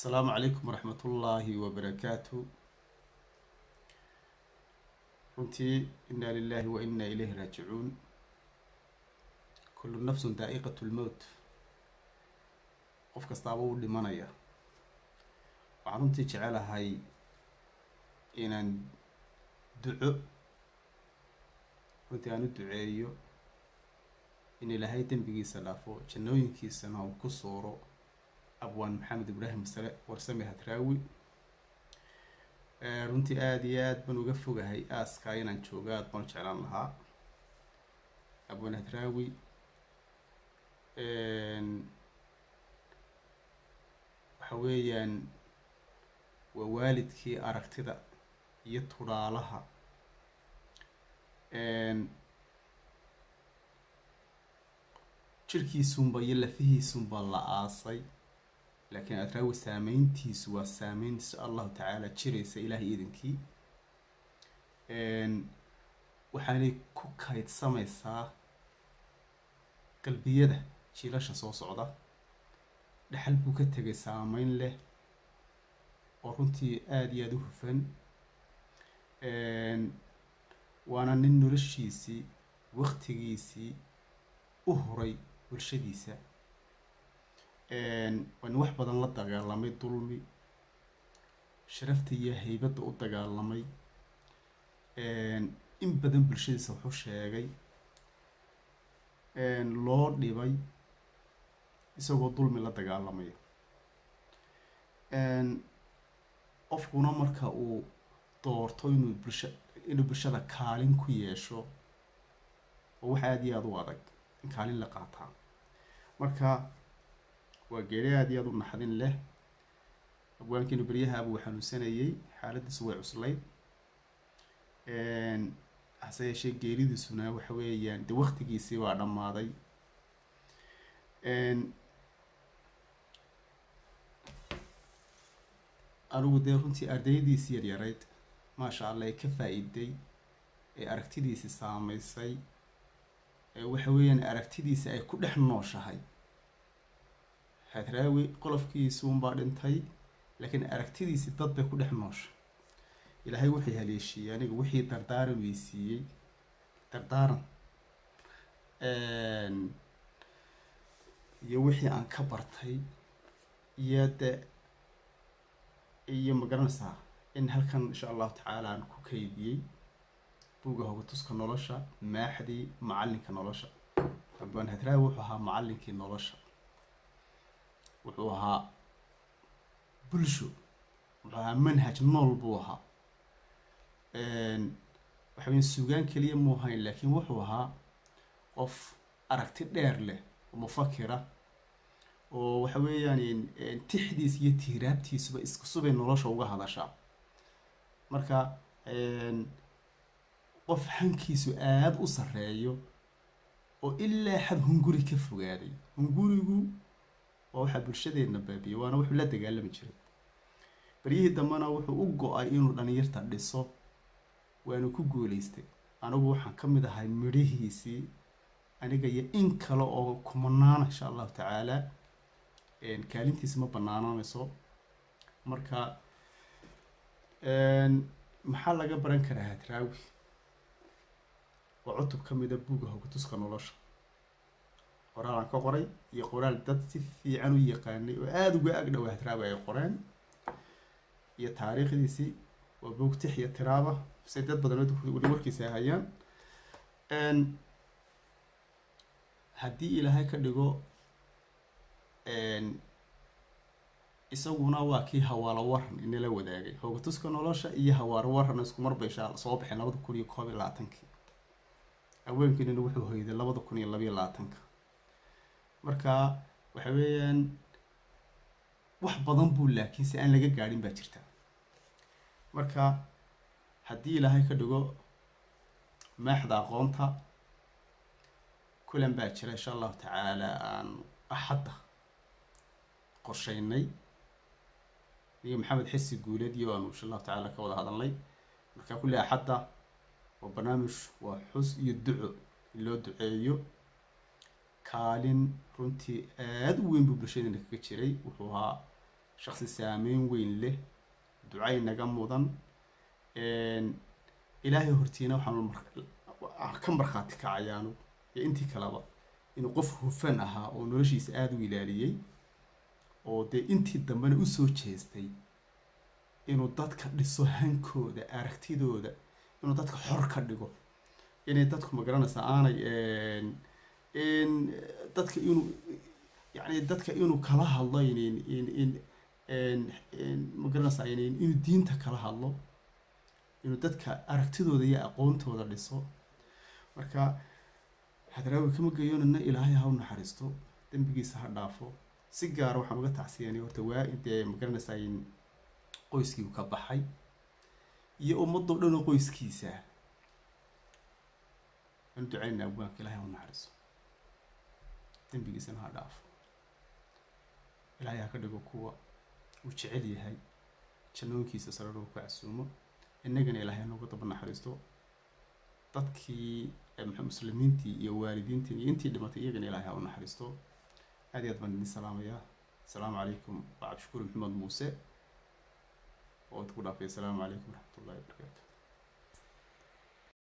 asalaamu calaykum waraxmatullaahi wabarakaatu runtii inaa lilaahi wa inaa ilayhi raajicuun kullu nafsun daa'iqat lmowt qof kastaaba u dhimanaya. Waxaan runtii jecelahay inaan duco. Runtii aan u duceeyo in ilaahay dembigiisa dhaafo jannooyinkiisana uu ku suuro abwaan maxamed ibraahim sale warsame hadraawi runtii aada iyo aada baan uga fogahay aaskaa inaan joogo aada baan jeclaan lahaa abwaan hadraawi waxa weeyaan waa waalidkii aragtida iyo tudhaalaha jirkiisunba iyo lafihiisunba la aasay laakiin adraawi saameyntiisu waa saameyn insha allahu tacaala jiraysa ilaahay iidankii waxaanay ku kaydsamaysaa qalbiyada jiilasha soo socda. Dhexal buu ka tegay saameyn leh oo runtii aada iyo aada u hufan. Waana nin noloshiisii waktigiisii u huray bulshadiisa waa nin wax badan la dagaalamay dulmi. Sharafta iyo haybadda u dagaalamay. In badan bulshadiisa wuxuu sheegay loo dhibay isagoo dulmi la dagaalamaya qofkuna marka uu doorto inuu bulsha inuu bulshada kaalin ku yeesho oo wax aada iyo aada u adag in kaalin la qaataa. Marka waa geeri aada iyo aada u naxdin leh. Abwaankiinu beryahaaba uu xanuunsanayey xaaladiisu way cuslayd hase yeeshee geeridiisuna waxa weeyaan dee waktigiisii baa dhammaaday. Anigu dee runtii ardaydiisii yaryarayd maasha allah ee ka faa-iiday ee aragtidiisii saameysay ee waxa weeyaan aragtidiisi ay ku dhex nooshahay hadraawi qolofkiisi unbaa dhintay laakiin aragtidiisii dad bay ku dhex noosha ilaahay wuxuu haleeshiiyey aniga wixii dardaaran weysiiyey. Dardaaran. Iyo wixii aan ka bartay iyo de iyo ma garanaysaa in halkan insha allahu tacaala aan ku kaydiyey buuga hogatuska nolosha maaxdii macalinka nolosha. Abaan hadraawi wuxuu ahaa macalinkii nolosha wuxuu ahaa bulsho wuxuu ahaa manhaj nool buu ahaa. Waxa weya sugaan keliya muu hayn laakiin wuxuu ahaa qof aragti dheer leh oo mufakira oo waxa weeyaan tixdiis iyo tiiraabtiisuba iskusubay nolosha uga hadashaa. Marka qof hankiisu aada u sarreeyo oo ilaa xad hunguri ka fogaaday hungurigu waa waxaa bulshadeedna baabiyey waana wuxuu la dagaalami jiray. Beryihii dambena wuxuu u go'ay inuu dhalinyarta dhiso waanu ku guuleystay anigu waxaan ka mid ahay midhihiisii aniga iyo in kale oo kumanaana insha allahu tacaala kaalintiisi ma banaananayso marka maxaa laga baran karaa hadraawi waa cutub ka mida buuga hogatuska nolosha qoraal aan ka qoray iyo qoraal dad si fiican u yaqaanay oo aada uga agdhow hadraawi ay qoreen iyo taariikhdiisii waa buug tix iyo tiraaba say dad badan weli warkiisa ay hayaan haddii ilaahay ka dhigo isaguna waa kii hawaalo waran inala wadaagay hogatuska nolosha iyo hawaalo waran isku mar bay shaa soo baxeen labada kun iyo koob iyo labaatankii haweenkiinina wuxuu hoyday labada kun iyo labayo labaatanka marka waxa weeyaan wax badan buu laakiin si aan laga gaadhin baa jirta. Marka haddii ilaahay ka dhigo maaxda aqoonta kulan baa jira insha allahu tacaala aan axadda qorsheynay. Niyo maxamed xisi guuleed iyo aanu insha allahu tacaala ka wada hadalnay. Marka kulli axadda waa barnaamij waa xus iyo duco in loo duceeyo kaalin runtii aada u weyn buu bulshadeena kaga jiray. Wuxuu ahaa shaksi saameyn weyn leh ducay naga mudan. Ilaahay hortiina waxaan ka markhaati kacayaanu iyo intii kaleba inuu qof hufan ahaa oo noloshiisa aada u ilaaliyey oo dee intii dambena u soo jeestay inuu dadka dhiso hankooda aragtidooda inuu dadka xor ka dhigo. Inay dadku ma garanaysaa aanay dadka inuu yani dadka inuu kala hadlo ma garanaysaa inuu diinta kala hadlo inuu dadka aragtidooda iyo aqoontooda dhiso. Marka hadraawi kama geyoonana ilaahay ha u naxariisto dembigiisa ha dhaafo. Si gaara waxaan uga tacsiyanay horta waa dee ma garanaysaa in qoyskii uu ka baxay iyo ummadoo dhan oo qoyskiisa. Aan ducaynaa abwaanka ilaahay ha u naxariiso dembigiisana ha dhaafo ilaahay ha ka dhigo kuwa uu jecel yahay jannooyinkiisa sare lagu ka casuumo innagana ilaahay nooga daba naxariisto. Dadkii muslimiintii iyo waalidiintii iyo intii dhimatay iyagana ilaahay ha u naxariisto. Aad iyo aad baan idin salaamayaa asalaamu calaykum. Waa cabdishakuur maxamed muuse. Oo inta ku dhaafay. Asalaamu calaykum waraxmat ullahi wabarakaatu